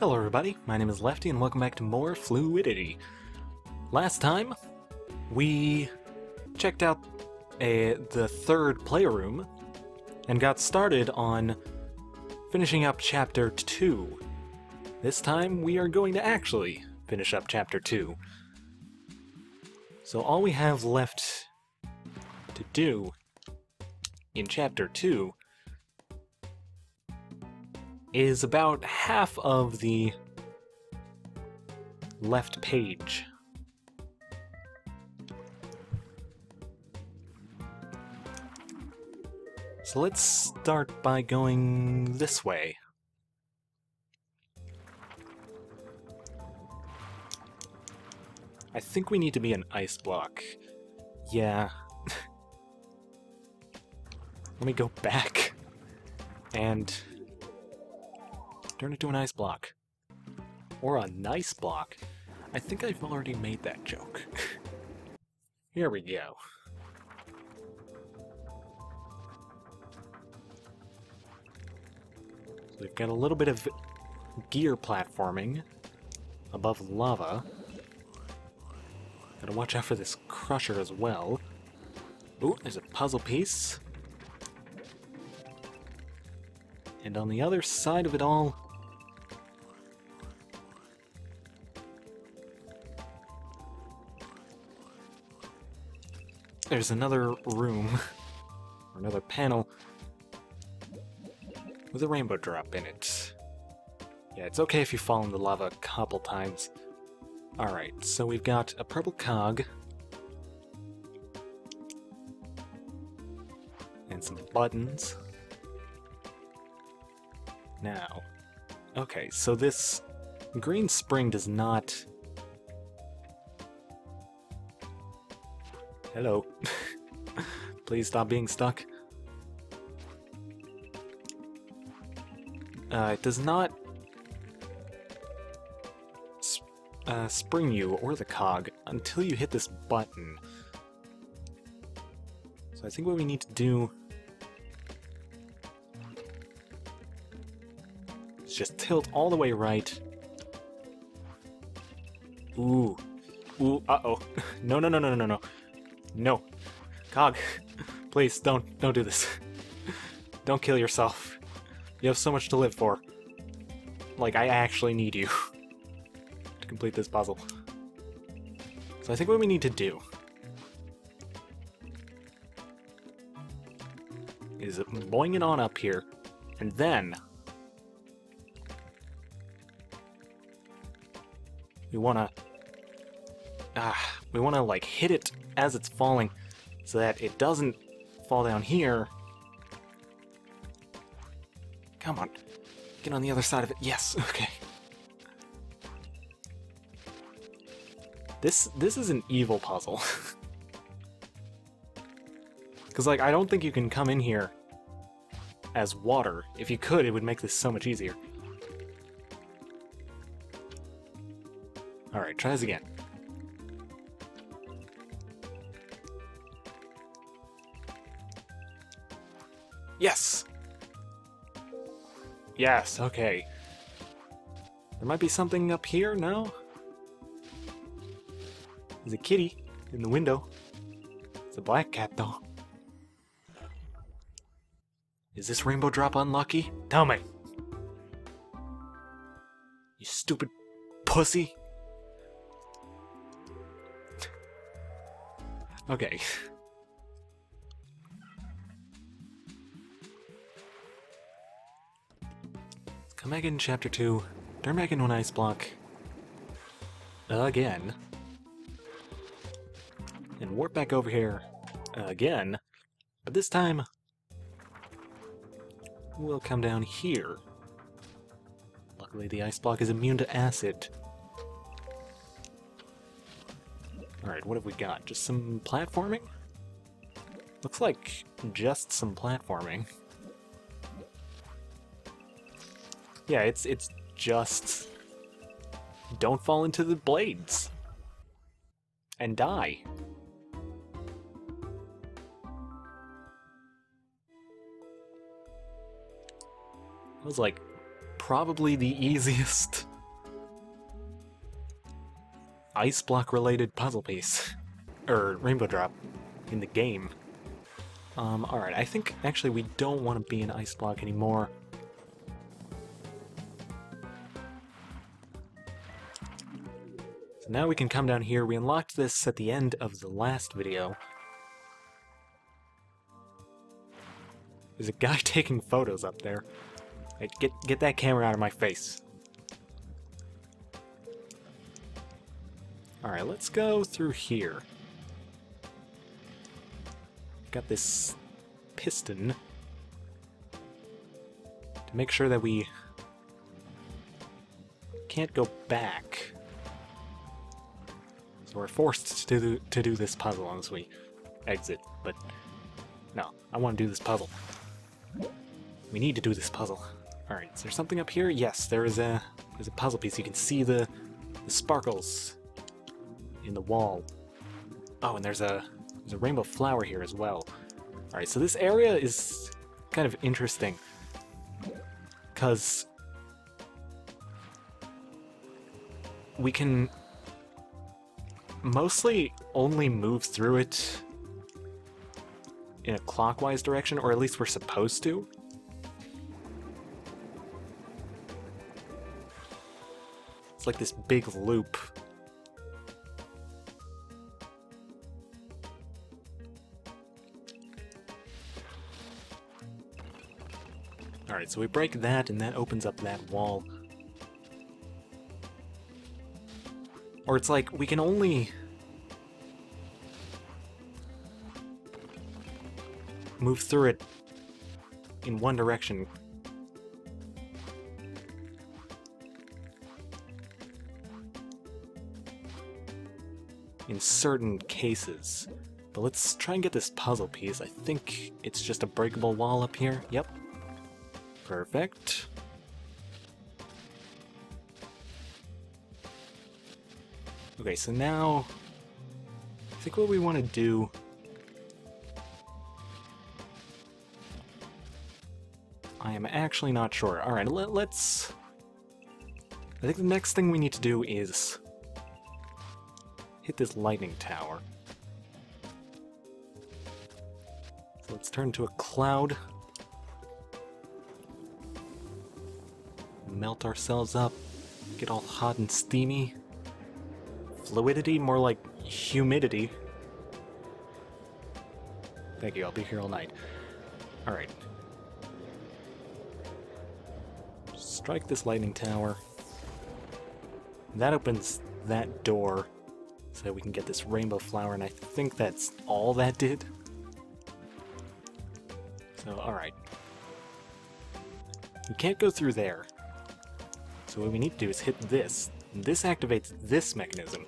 Hello everybody, my name is Lefty and welcome back to more Fluidity. Last time, we checked out a, the third playroom and got started on finishing up Chapter 2. This time, we are going to actually finish up Chapter 2. So all we have left to do in Chapter 2 is about half of the left page. So let's start by going this way. I think we need to be an ice block. Yeah. Let me go back and turn it to an ice block. Or a nice block. I think I've already made that joke. Here we go. So we've got a little bit of gear platforming above lava. Gotta watch out for this crusher as well. Ooh, there's a puzzle piece. And on the other side of it all, there's another room, or another panel, with a rainbow drop in it. Yeah, it's okay if you fall in the lava a couple times. Alright, so we've got a purple cog. And some buttons. Now, okay, so this green spring does not... Hello. Please stop being stuck. Uh, it does not sp uh, spring you or the cog until you hit this button. So I think what we need to do is just tilt all the way right. Ooh. Ooh, uh-oh. No, no, no, no, no, no. No. Cog, please, don't, don't do this. don't kill yourself. You have so much to live for. Like, I actually need you to complete this puzzle. So I think what we need to do is boing it on up here, and then we want to we want to like hit it as it's falling so that it doesn't fall down here Come on. Get on the other side of it. Yes, okay. This this is an evil puzzle. Because, like, I don't think you can come in here as water. If you could, it would make this so much easier. Alright, try this again. Yes, okay. There might be something up here, no? There's a kitty in the window. It's a black cat, though. Is this rainbow drop unlucky? Tell me! You stupid pussy! okay. In chapter 2, turn back into an ice block. Again. And warp back over here again. But this time, we'll come down here. Luckily the ice block is immune to acid. Alright, what have we got? Just some platforming? Looks like just some platforming. Yeah, it's it's just don't fall into the blades and die. That was like probably the easiest ice block related puzzle piece. or rainbow drop in the game. Um, alright, I think actually we don't want to be an ice block anymore. So now we can come down here. We unlocked this at the end of the last video. There's a guy taking photos up there. Hey, get, get that camera out of my face. Alright, let's go through here. Got this piston to make sure that we can't go back. So we're forced to do, to do this puzzle unless we exit, but no, I want to do this puzzle. We need to do this puzzle. Alright, is there something up here? Yes, there is a there's a puzzle piece. You can see the, the sparkles in the wall. Oh, and there's a there's a rainbow flower here as well. Alright, so this area is kind of interesting. Because we can mostly only move through it in a clockwise direction, or at least we're supposed to. It's like this big loop. Alright, so we break that, and that opens up that wall. Or it's like, we can only... move through it in one direction. In certain cases. But let's try and get this puzzle piece. I think it's just a breakable wall up here. Yep. Perfect. Okay, so now I think what we want to do I am actually not sure. Alright, let, let's... I think the next thing we need to do is hit this lightning tower. So let's turn to a cloud. Melt ourselves up, get all hot and steamy. Fluidity, more like humidity. Thank you, I'll be here all night. Alright. Strike this lightning tower. That opens that door so we can get this rainbow flower, and I think that's all that did. So, alright. We can't go through there. So what we need to do is hit this. This activates this mechanism.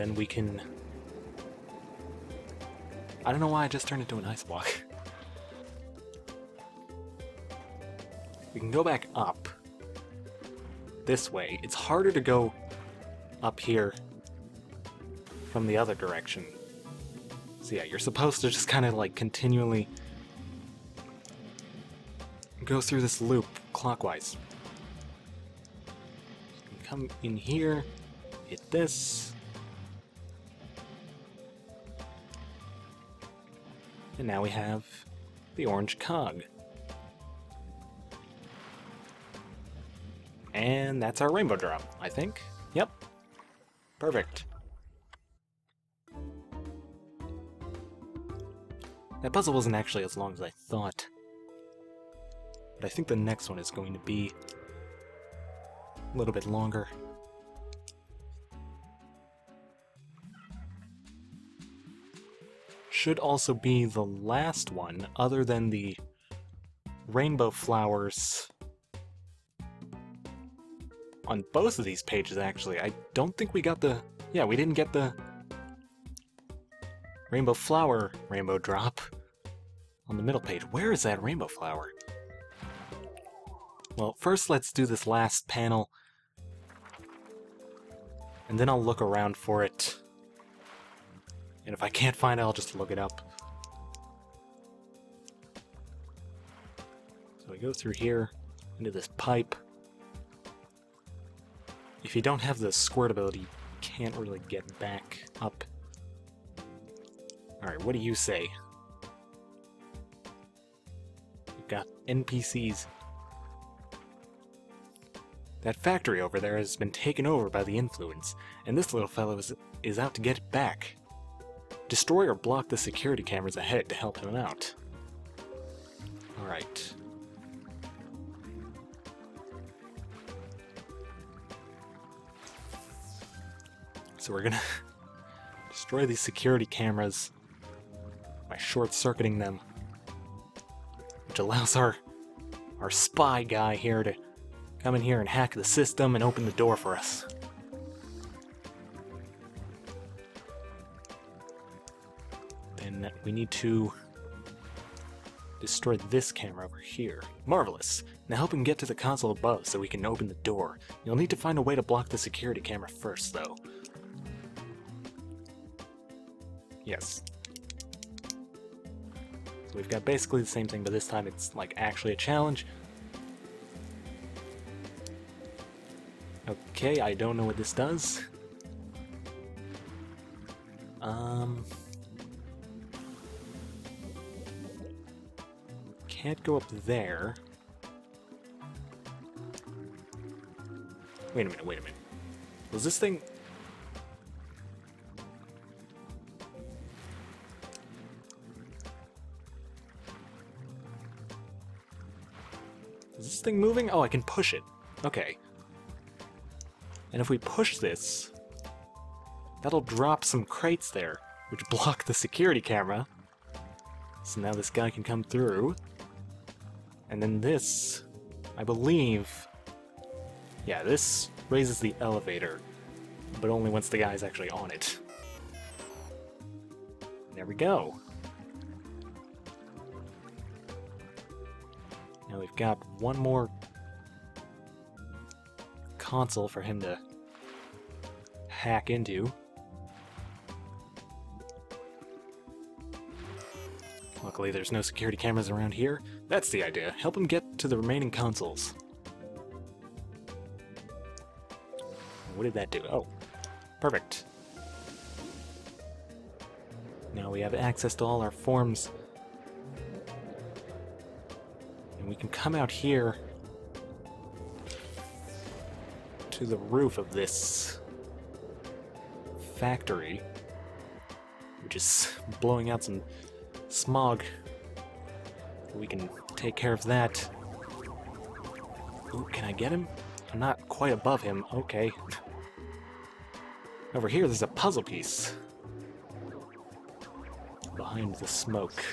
Then we can... I don't know why I just turned into an ice block. we can go back up. This way. It's harder to go up here from the other direction. So yeah, you're supposed to just kind of like continually go through this loop clockwise. Come in here, hit this, And now we have the orange cog. And that's our rainbow drop, I think. Yep. Perfect. That puzzle wasn't actually as long as I thought. But I think the next one is going to be a little bit longer. Should also be the last one, other than the rainbow flowers on both of these pages, actually. I don't think we got the... Yeah, we didn't get the rainbow flower rainbow drop on the middle page. Where is that rainbow flower? Well, first let's do this last panel, and then I'll look around for it and if I can't find it, I'll just look it up. So we go through here, into this pipe. If you don't have the squirt ability, you can't really get back up. Alright, what do you say? We've got NPCs. That factory over there has been taken over by the influence, and this little fellow is, is out to get it back. Destroy or block the security cameras ahead to help him out. Alright. So we're gonna destroy these security cameras by short-circuiting them, which allows our our spy guy here to come in here and hack the system and open the door for us. We need to destroy this camera over here. Marvelous! Now help him get to the console above so we can open the door. You'll need to find a way to block the security camera first, though. Yes. So we've got basically the same thing, but this time it's like actually a challenge. Okay, I don't know what this does. Um... Can't go up there. Wait a minute, wait a minute. Was this thing... Is this thing moving? Oh, I can push it. Okay. And if we push this, that'll drop some crates there, which block the security camera. So now this guy can come through. And then this, I believe... Yeah, this raises the elevator, but only once the guy's actually on it. There we go. Now we've got one more console for him to hack into. Luckily there's no security cameras around here. That's the idea. Help him get to the remaining consoles. What did that do? Oh, perfect. Now we have access to all our forms. And we can come out here to the roof of this factory, which is blowing out some smog. We can take care of that. Ooh, can I get him? I'm not quite above him. Okay. Over here, there's a puzzle piece. Behind the smoke.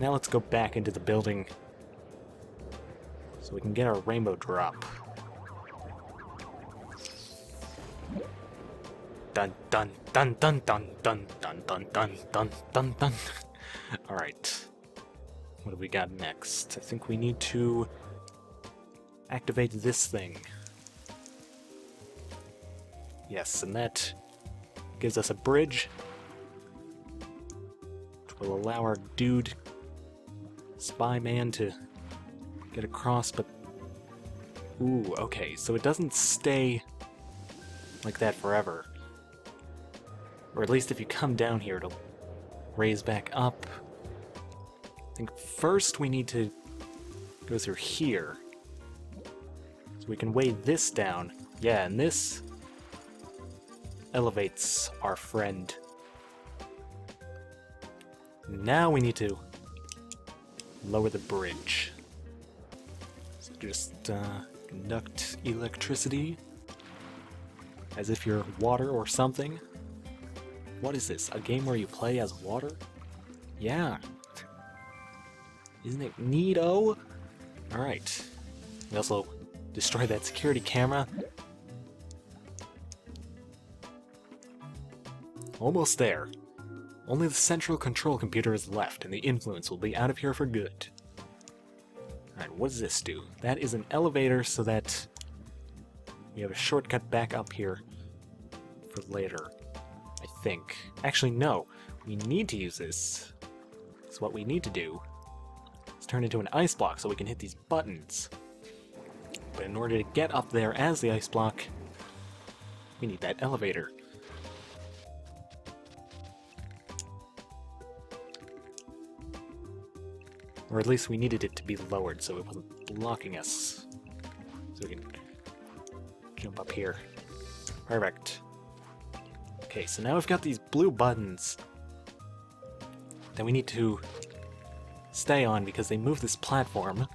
Now let's go back into the building so we can get our rainbow drop. Dun dun dun dun dun dun dun dun dun dun dun dun. Alright. What do we got next? I think we need to activate this thing. Yes, and that gives us a bridge, which will allow our dude, Spy Man, to get across, but... Ooh, okay, so it doesn't stay like that forever. Or at least if you come down here, it'll raise back up. I think first we need to go through here. So we can weigh this down. Yeah, and this elevates our friend. Now we need to lower the bridge. So just uh, conduct electricity as if you're water or something. What is this? A game where you play as water? Yeah. Isn't it neato? Oh? Alright. We also destroy that security camera. Almost there. Only the central control computer is left, and the influence will be out of here for good. Alright, what does this do? That is an elevator so that we have a shortcut back up here for later. Think. Actually, no. We need to use this. So what we need to do is turn into an ice block so we can hit these buttons. But in order to get up there as the ice block, we need that elevator. Or at least we needed it to be lowered so it wasn't blocking us. So we can jump up here. Perfect. Okay, so now we've got these blue buttons that we need to stay on because they move this platform,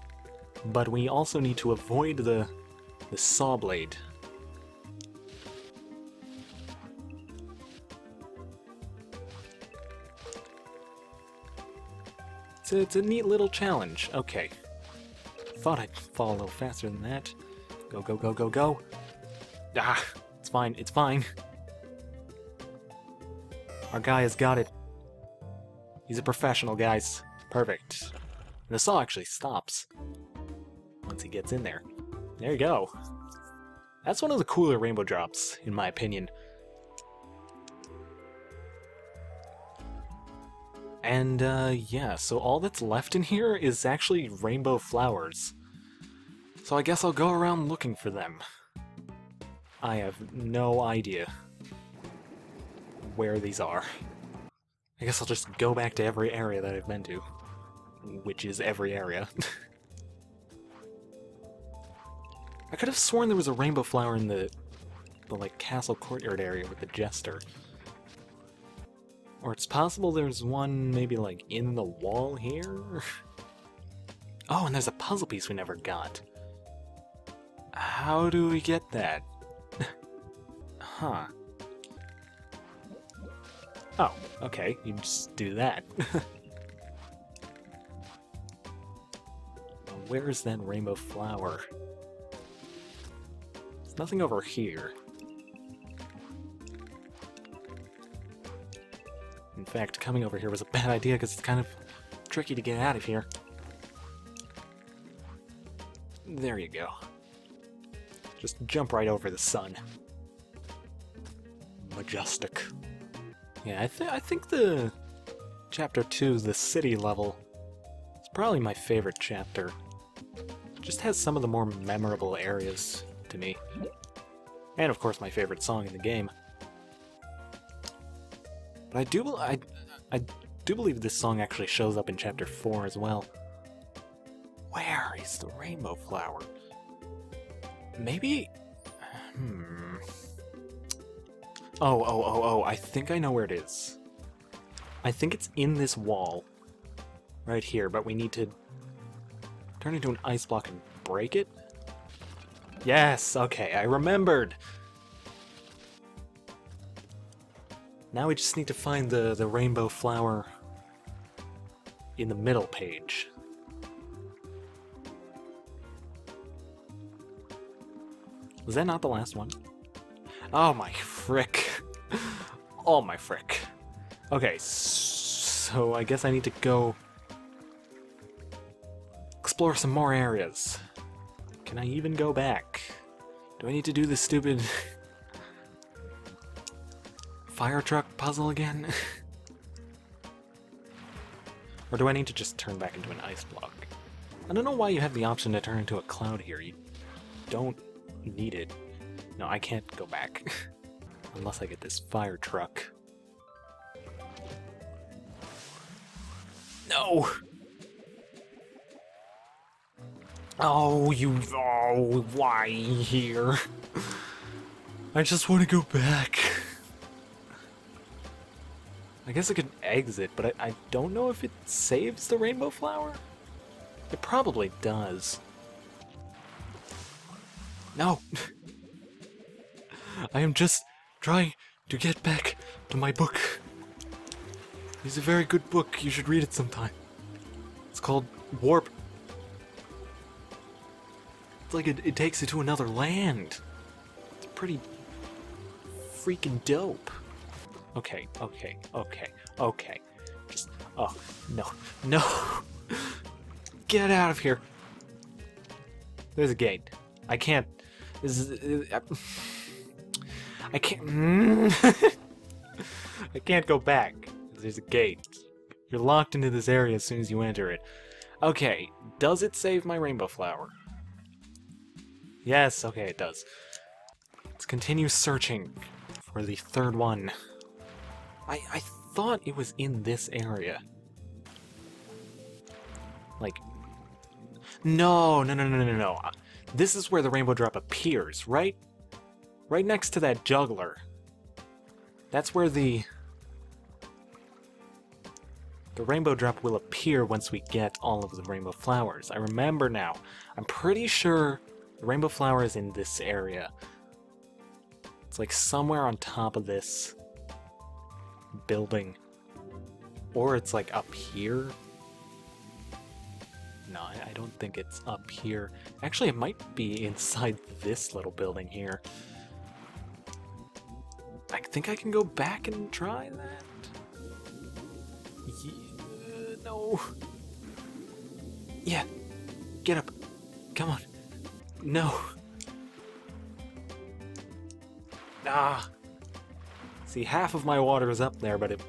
but we also need to avoid the, the saw blade. It's a, it's a neat little challenge. Okay. Thought I'd fall a little faster than that. Go, go, go, go, go. Ah, it's fine, it's fine. Our guy has got it. He's a professional, guys. Perfect. And the saw actually stops once he gets in there. There you go. That's one of the cooler rainbow drops, in my opinion. And, uh, yeah, so all that's left in here is actually rainbow flowers. So I guess I'll go around looking for them. I have no idea where these are. I guess I'll just go back to every area that I've been to. Which is every area. I could have sworn there was a rainbow flower in the, the like castle courtyard area with the jester. Or it's possible there's one maybe like in the wall here? Oh, and there's a puzzle piece we never got. How do we get that? huh. Oh, okay, you just do that. Where is that rainbow flower? There's nothing over here. In fact, coming over here was a bad idea because it's kind of tricky to get out of here. There you go. Just jump right over the sun. Majestic. Yeah, I, th I think the chapter 2, the city level, is probably my favorite chapter. It just has some of the more memorable areas to me. And of course my favorite song in the game. But I do I, I do believe this song actually shows up in chapter 4 as well. Where is the rainbow flower? Maybe... Hmm... Oh, oh, oh, oh, I think I know where it is. I think it's in this wall. Right here, but we need to turn into an ice block and break it? Yes, okay, I remembered! Now we just need to find the, the rainbow flower in the middle page. Was that not the last one? Oh my frick. oh my frick. Okay, so I guess I need to go explore some more areas. Can I even go back? Do I need to do this stupid fire truck puzzle again? or do I need to just turn back into an ice block? I don't know why you have the option to turn into a cloud here. You don't need it. No, I can't go back. Unless I get this fire truck. No! Oh, you... Oh, why here? I just want to go back. I guess I could exit, but I, I don't know if it saves the rainbow flower? It probably does. No! I am just trying to get back to my book. It's a very good book. You should read it sometime. It's called Warp. It's like it, it takes you to another land. It's pretty freaking dope. Okay, okay, okay, okay. Just, oh, no, no. Get out of here. There's a gate. I can't. This is. Uh, I can't. Mm. I can't go back. There's a gate. You're locked into this area as soon as you enter it. Okay, does it save my rainbow flower? Yes, okay, it does. Let's continue searching for the third one. I, I thought it was in this area. Like, no, no, no, no, no, no. This is where the rainbow drop appears, right? Right next to that juggler. That's where the... The rainbow drop will appear once we get all of the rainbow flowers. I remember now. I'm pretty sure the rainbow flower is in this area. It's like somewhere on top of this building. Or it's like up here. No, I don't think it's up here. Actually, it might be inside this little building here. Think I can go back and try that. Yeah, no. Yeah. Get up. Come on. No. Ah. See, half of my water is up there, but it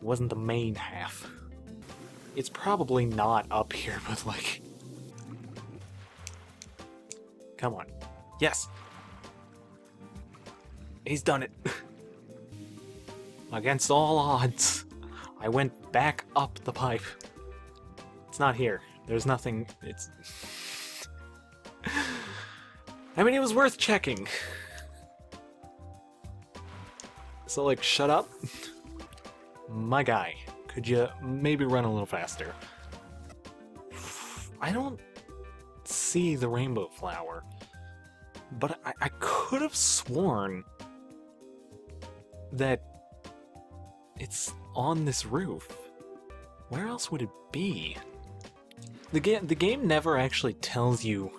wasn't the main half. It's probably not up here, but like... Come on. Yes! He's done it. Against all odds, I went back up the pipe. It's not here. There's nothing... It's... I mean, it was worth checking. So, like, shut up? My guy, could you maybe run a little faster? I don't see the rainbow flower, but I, I could have sworn that it's on this roof. Where else would it be? The game the game never actually tells you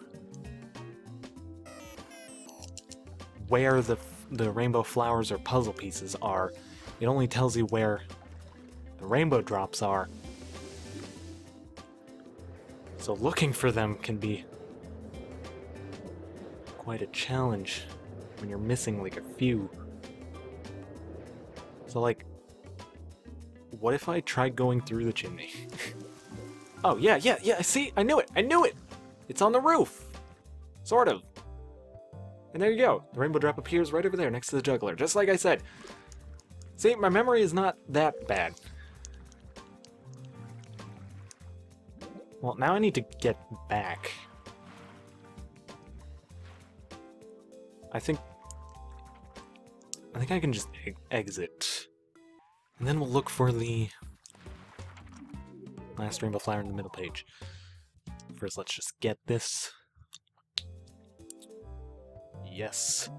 where the the rainbow flowers or puzzle pieces are. It only tells you where the rainbow drops are. So looking for them can be quite a challenge when you're missing like a few. So like, what if I tried going through the chimney? oh, yeah, yeah, yeah, see? I knew it! I knew it! It's on the roof! Sort of. And there you go. The rainbow drop appears right over there next to the juggler, just like I said. See, my memory is not that bad. Well, now I need to get back. I think... I think I can just e exit. And then we'll look for the last rainbow flower in the middle page. First, let's just get this. Yes.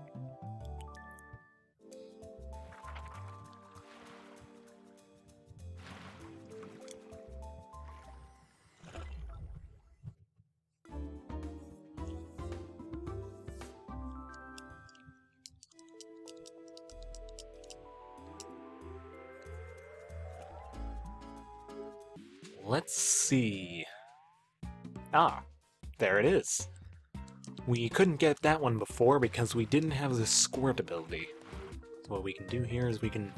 Let's see. Ah, there it is. We couldn't get that one before because we didn't have the squirt ability. So what we can do here is we can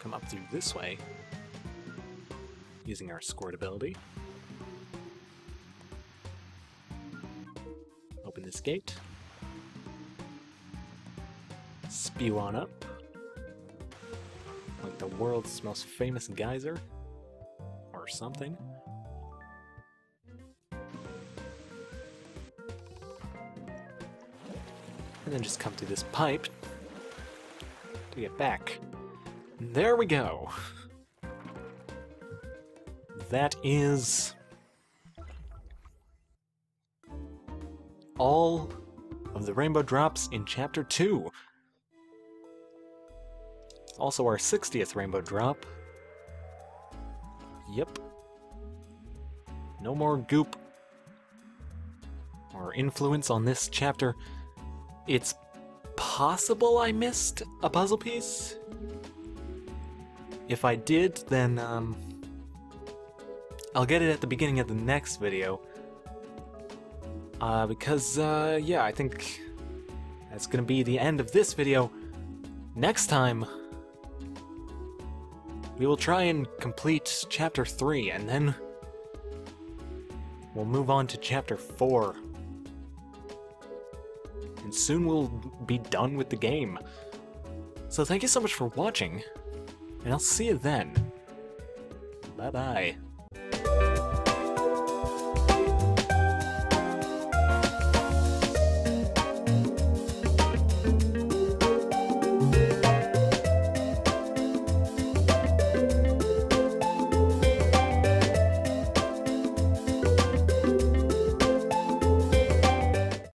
come up through this way using our squirt ability. Open this gate. Spew on up. Like the world's most famous geyser. Or something. and then just come through this pipe to get back. There we go. That is all of the rainbow drops in Chapter 2. Also our 60th rainbow drop. Yep. No more goop or influence on this chapter. It's possible I missed a puzzle piece. If I did, then um, I'll get it at the beginning of the next video. Uh, because, uh, yeah, I think that's gonna be the end of this video. Next time, we will try and complete Chapter 3, and then we'll move on to chapter 4. And soon we'll be done with the game. So thank you so much for watching, and I'll see you then. Bye bye.